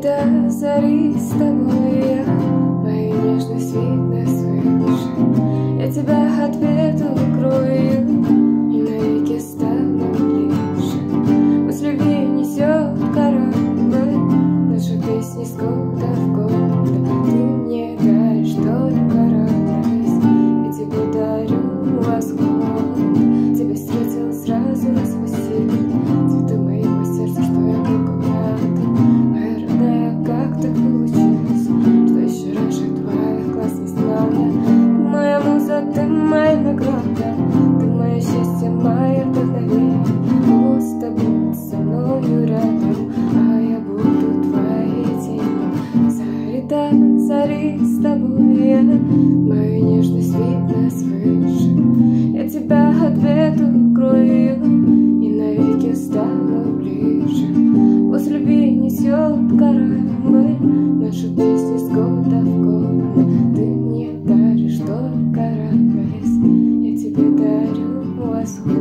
до зари с тобой я Мою нежность видно свыше Я тебя ответу укрою И навеки стану ближе Пусть любви несет корабль Наши песни с ты моя награда Ты мое счастье, мое вдохновение. Будь со мною рядом А я буду твоей тенью. Зари до зари с тобой я. Мою нежность видно свыше. Я тебя ответу укрою И навеки стану ближе. Пусть любви несет корабль Нашу песню this